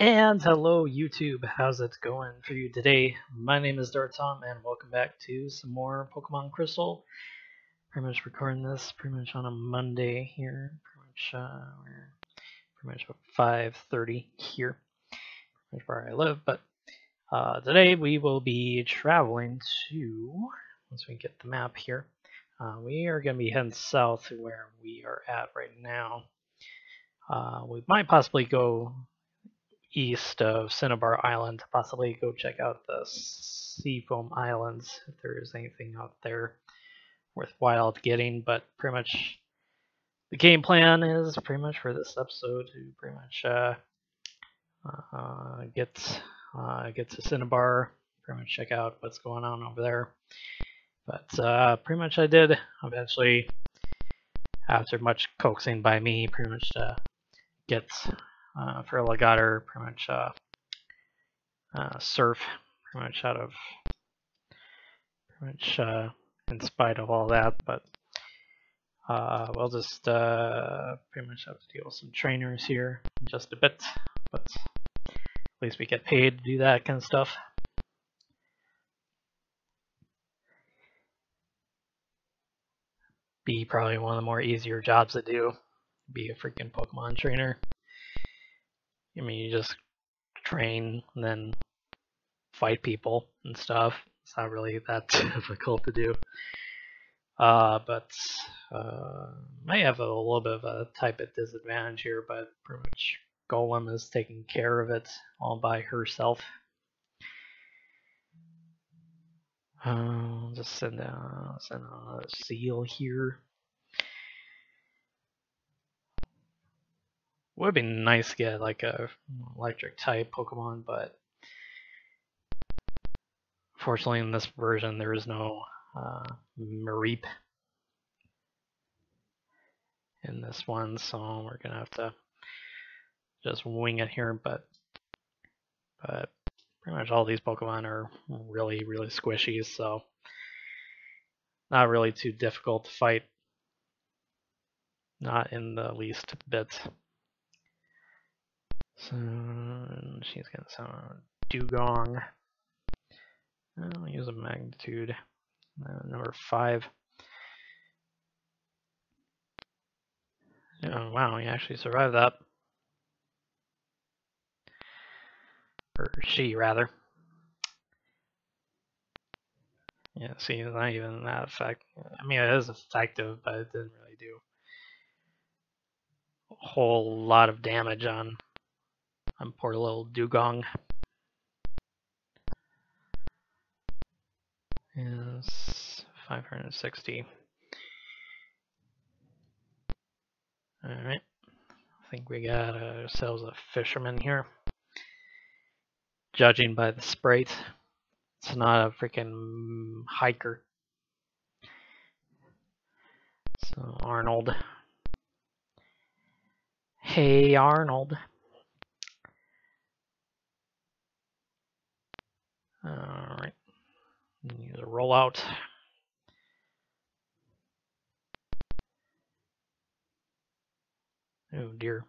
And hello YouTube, how's it going for you today? My name is DarthTom and welcome back to some more Pokemon Crystal. Pretty much recording this pretty much on a Monday here. Pretty much uh, pretty much about 5.30 here. Pretty much where I live, but uh, today we will be traveling to, once we get the map here, uh, we are going to be heading south to where we are at right now. Uh, we might possibly go east of Cinnabar Island, to possibly go check out the Seafoam Islands if there is anything out there worthwhile getting. But pretty much the game plan is pretty much for this episode to pretty much uh, uh, get uh, get to Cinnabar, pretty much check out what's going on over there. But uh, pretty much I did eventually, after much coaxing by me, pretty much to get uh, Feraligatr, pretty much uh, uh, surf, pretty much out of, pretty much uh, in spite of all that, but uh, we'll just uh, pretty much have to deal with some trainers here in just a bit, but at least we get paid to do that kind of stuff. Be probably one of the more easier jobs to do, be a freaking Pokemon trainer. I mean, you just train and then fight people and stuff. It's not really that difficult to do. Uh, but uh, have a little bit of a type of disadvantage here, but pretty much Golem is taking care of it all by herself. Uh, just send send a Seel here. Would be nice to get like a electric type Pokemon, but fortunately in this version there is no uh, Mareep in this one, so we're gonna have to just wing it here. But but pretty much all these Pokemon are really really squishy, so not really too difficult to fight. Not in the least bit. So she's gonna sound Dewgong. I'll use a magnitude. Uh, number five. Oh wow, he actually survived that. Or she rather. Yeah, see, it's not even that effective. I mean, it is effective, but it didn't really do a whole lot of damage on on poor little Dewgong. Is 560. Alright. I think we got ourselves a fisherman here. Judging by the sprite, it's not a freaking hiker. So, Arnold. Hey, Arnold. Use a rollout. Oh dear.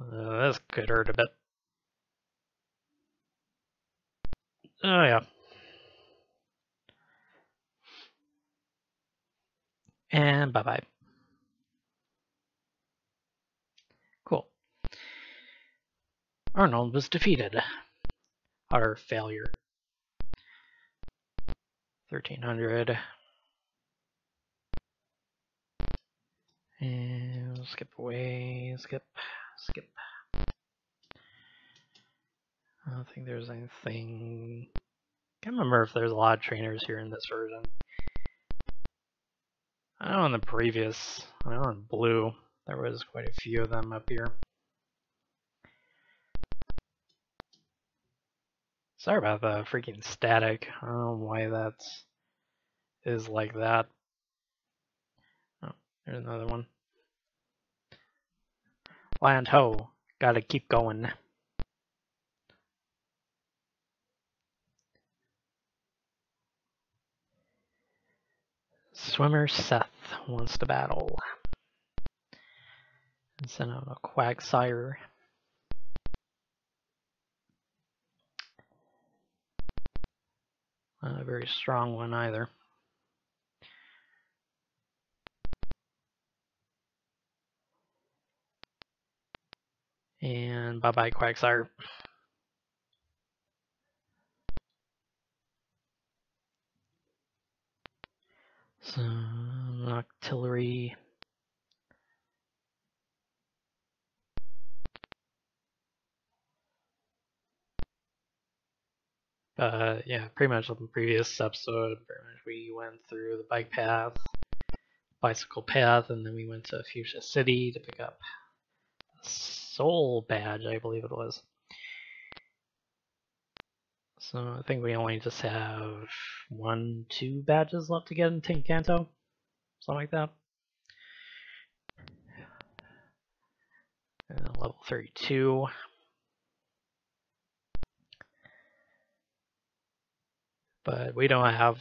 Uh, this could hurt a bit. Oh yeah. And bye-bye. Cool. Arnold was defeated utter failure. 1300. And we'll skip away, skip, skip. I don't think there's anything. I Can't remember if there's a lot of trainers here in this version. I know in the previous, I know in blue, there was quite a few of them up here. Sorry about the freaking static. I don't know why that is like that. Oh, there's another one. Land ho, gotta keep going. Swimmer Seth wants to battle. And send out a Quagsire. Not a very strong one either. And bye bye, Quagsire. So, Octillery. Uh, yeah, pretty much on the previous episode, pretty much we went through the bike path, bicycle path, and then we went to Fuchsia City to pick up soul badge, I believe it was. So I think we only just have one, two badges left to get in Tinkanto. Something like that. Uh, level 32. But we don't have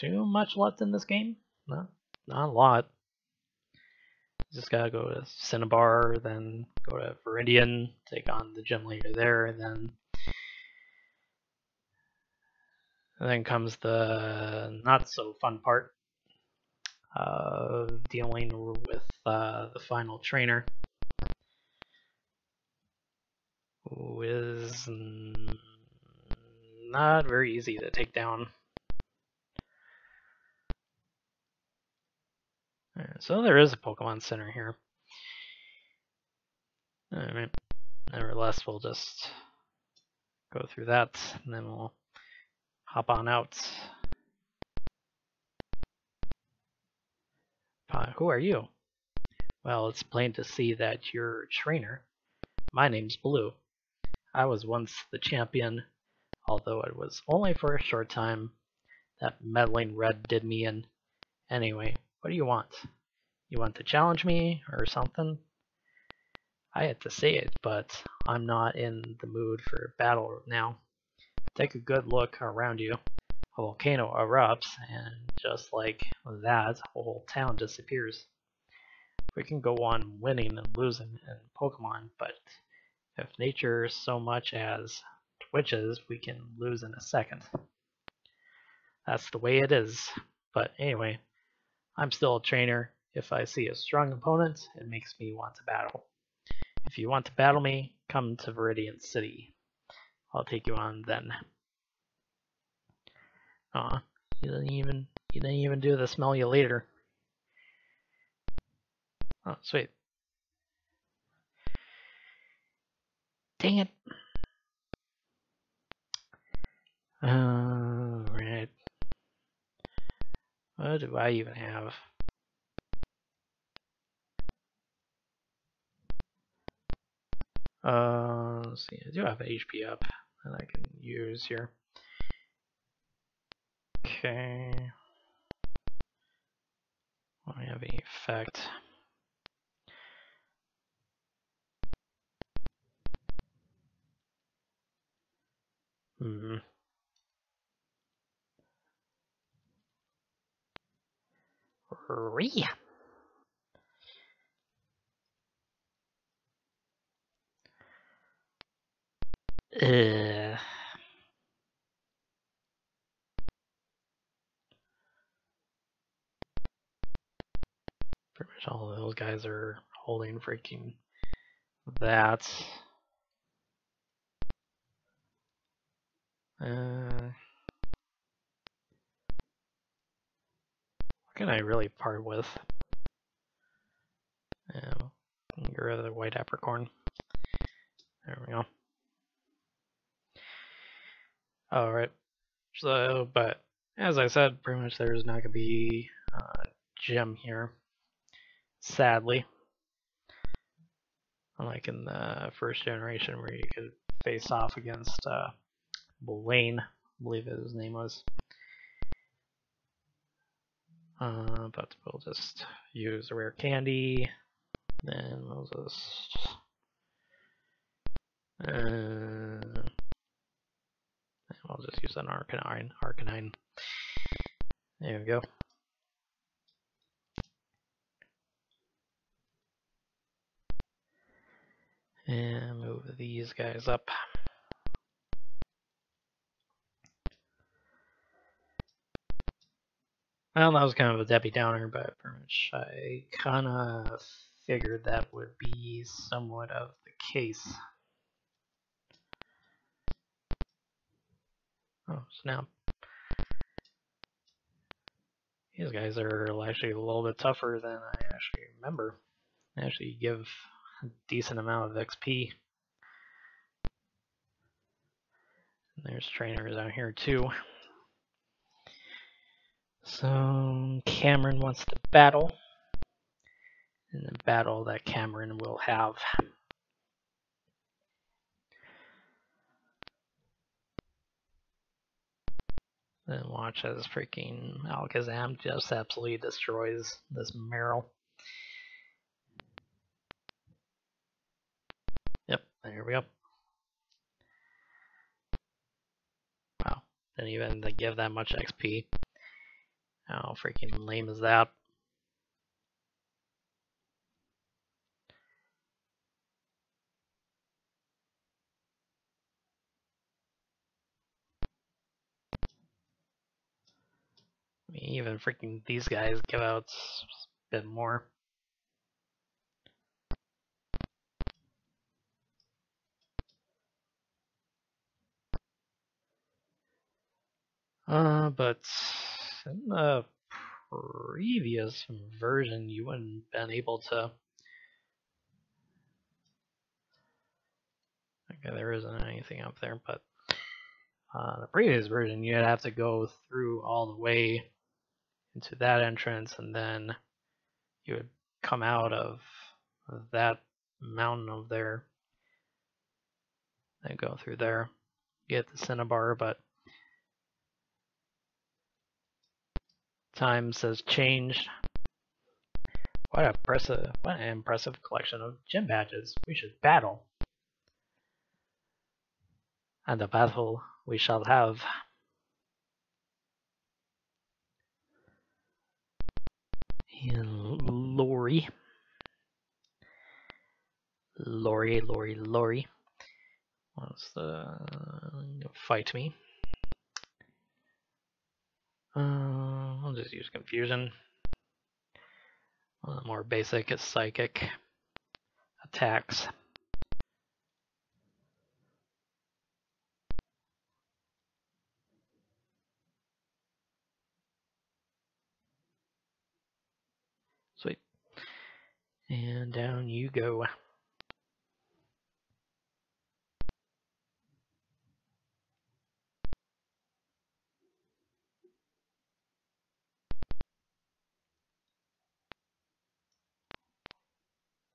too much left in this game. Not, not a lot. Just gotta go to Cinnabar, then go to Viridian, take on the gym leader there, and then and then comes the not so fun part of dealing with uh, the final trainer, who is not very easy to take down. So there is a Pokemon Center here. Alright, nevertheless, we'll just go through that, and then we'll hop on out. Uh, who are you? Well, it's plain to see that you're a trainer. My name's Blue. I was once the champion although it was only for a short time. That meddling red did me in. Anyway, what do you want? You want to challenge me or something? I had to say it, but I'm not in the mood for battle now. Take a good look around you. A volcano erupts, and just like that, a whole town disappears. We can go on winning and losing in Pokemon, but if nature so much as twitches, we can lose in a second. That's the way it is. But anyway, I'm still a trainer. If I see a strong opponent, it makes me want to battle. If you want to battle me, come to Viridian City. I'll take you on then. Aw, you didn't even you didn't even do the smell you later. Oh, sweet. Dang it. Alright. What do I even have? Uh, let's see, I do have HP up that I can use here. Okay. I have any effect. Hmm. Uh. Pretty much all of those guys are holding freaking that. Uh. Can I really part with? Yeah, get rid of the white apricorn. There we go. Alright, so, but as I said, pretty much there's not going to be a uh, gem here, sadly. Unlike in the first generation where you could face off against uh, Blaine, I believe his name was. Uh, but we'll just use a rare candy. Then we'll just uh, I'll just use an Arcanine. Arcanine. There we go. And move these guys up. Well, that was kind of a Debbie Downer, but pretty much I kind of figured that would be somewhat of the case. Oh, snap. These guys are actually a little bit tougher than I actually remember. They actually give a decent amount of XP. And there's trainers out here too. So Cameron wants to battle. And the battle that Cameron will have. Then watch as freaking Alakazam just absolutely destroys this Marill. Yep, there we go. Wow, didn't even give that much XP. How freaking lame is that? even freaking these guys give out a bit more. Uh, but in the previous version, you wouldn't been able to. Okay, there isn't anything up there, but uh, the previous version, you'd have to go through all the way into that entrance, and then you would come out of that mountain over there and go through there, get the Cinnabar, but times has changed. What a impressive, what an impressive collection of gym badges. We should battle. And the battle we shall have. Lori. Lori, Lori, Lori wants to fight me. Uh, I'll just use confusion. Uh, more basic is psychic attacks. Sweet. And down you go.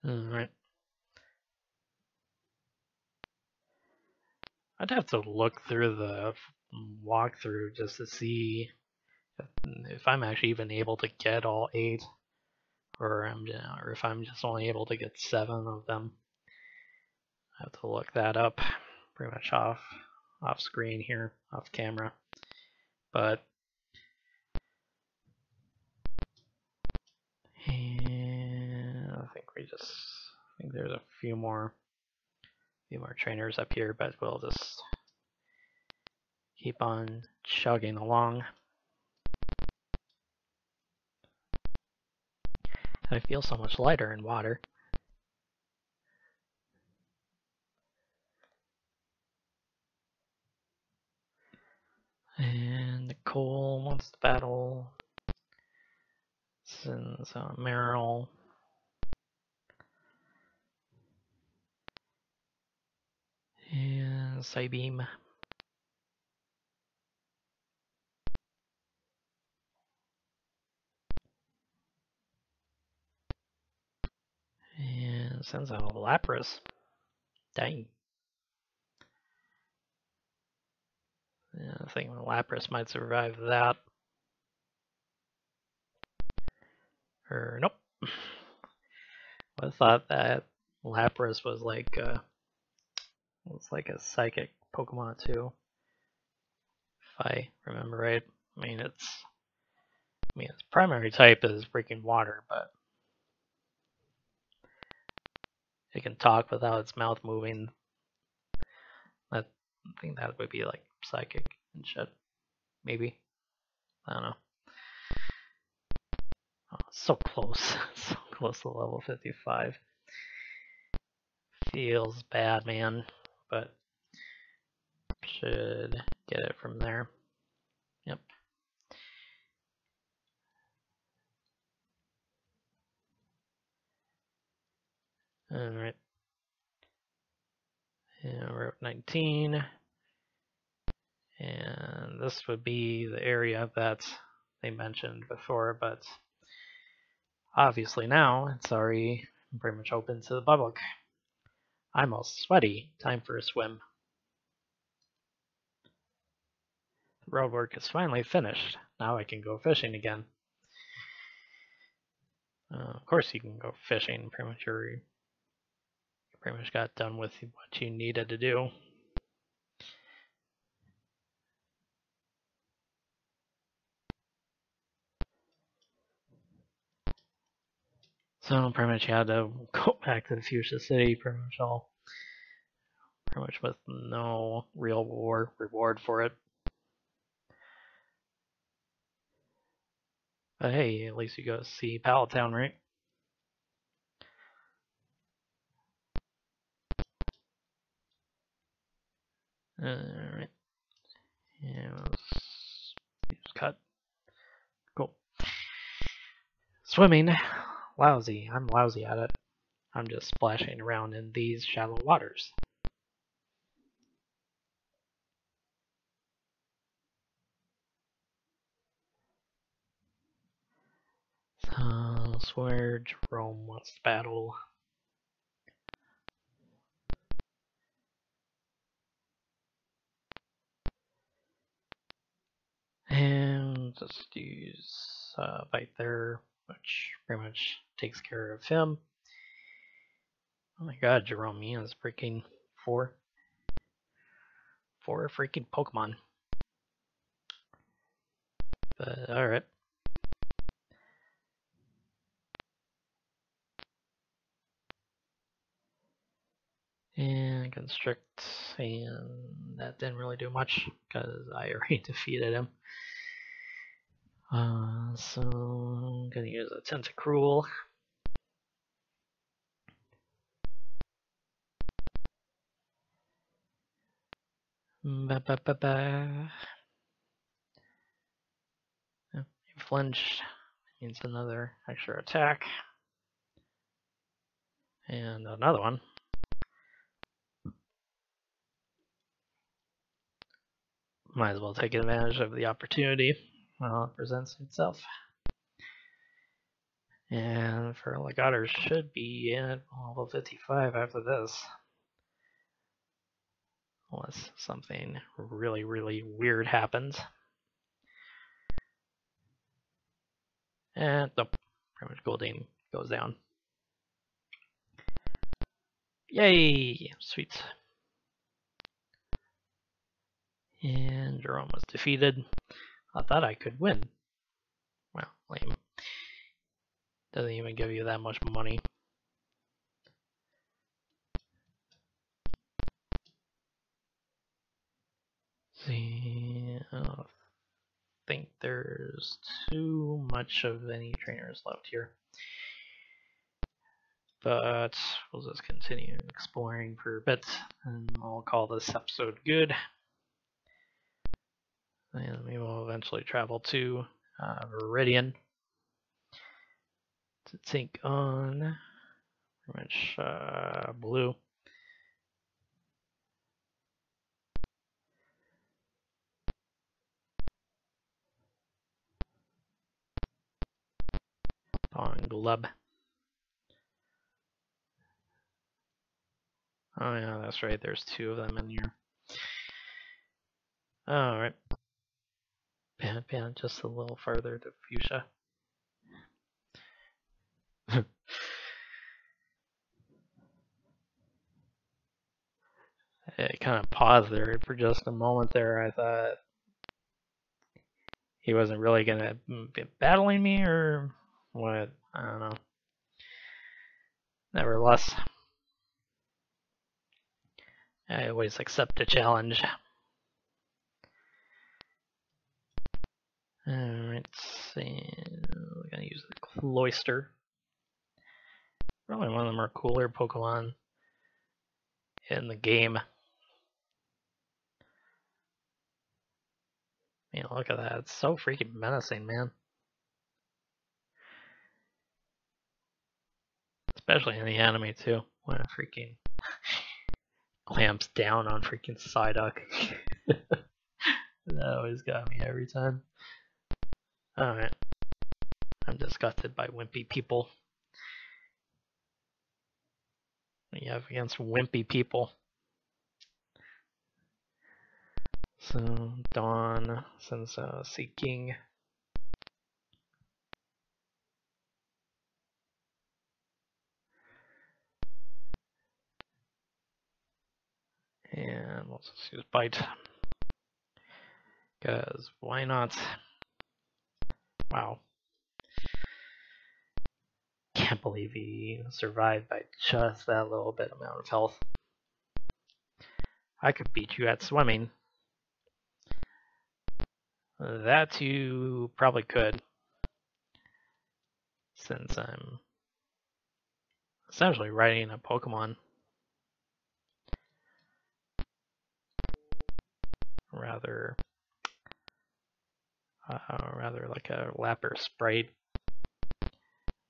Mm, Alright. I'd have to look through the walkthrough just to see if, if I'm actually even able to get all eight, or I'm or if I'm just only able to get seven of them. I have to look that up, pretty much off off screen here, off camera. But we just I think there's a few more few more trainers up here, but we'll just keep on chugging along. I feel so much lighter in water. And Nicole wants to battle. Since uh, Marill. And Psybeam. And sends out Lapras. Dang. Yeah, I think Lapras might survive that. Or nope. I thought that Lapras was like uh was like a psychic Pokemon too. If I remember right. I mean it's I mean its primary type is freaking water, but it can talk without its mouth moving. I think that would be like psychic and shit. Maybe. I don't know. Oh, so close, so close to level 55. Feels bad, man, but should get it from there. Yep. Alright. And we're at 19. And this would be the area that they mentioned before, but obviously now it's already pretty much open to the public. I'm all sweaty. Time for a swim. The road work is finally finished. Now I can go fishing again. Uh, of course you can go fishing. Pretty much you pretty much got done with what you needed to do. So pretty much you had to go back to the Fuchsia City pretty much all pretty much with no real war reward for it. But hey, at least you go see Pallet Town, right? Alright. Yeah, let's cut. Cool. Swimming. Lousy. I'm lousy at it. I'm just splashing around in these shallow waters. So, swear Jerome wants to battle. And just use uh, Bite there, which pretty much takes care of him. Oh my god, Jerome, has freaking four. Four freaking Pokemon. But, alright. And constrict, and that didn't really do much because I already defeated him. Uh, so I'm gonna use a Tentacruel. Ba ba ba ba. flinched. Means another extra attack. And another one. Might as well take advantage of the opportunity while it presents itself. And Feraligatr should be at level 55 after this. Unless something really, really weird happens. And nope, pretty much Goldeen goes down. Yay! Sweet. And Jerome was defeated. I thought I could win. Well, lame. Doesn't even give you that much money. See, I don't think there's too much of any trainers left here. But we'll just continue exploring for a bit, and I'll call this episode good. And we will eventually travel to uh, Viridian to take on pretty much uh, blue. On Glub. Oh yeah, that's right, there's two of them in here. Alright. Pan, pan, just a little further to fuchsia. it kind of paused there for just a moment there. I thought he wasn't really gonna be battling me or what. I don't know. Nevertheless, I always accept a challenge. Alright, so we're gonna use the Cloyster. Probably one of the more cooler Pokemon in the game. Man, look at that. It's so freaking menacing, man. Especially in the anime, too. When it freaking clamps down on freaking Psyduck. that always got me every time. Alright. I'm disgusted by wimpy people. What you have against wimpy people? So, Dawn, since uh, Seaking. And we'll just use Bite. Because why not? Wow. Can't believe he survived by just that little bit amount of health. I could beat you at swimming. That you probably could. Since I'm essentially riding a Pokemon. Rather uh, rather like a Lapper sprite.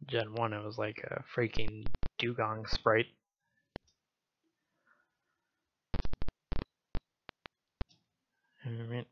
Gen 1 it was like a freaking Dewgong sprite. Alright.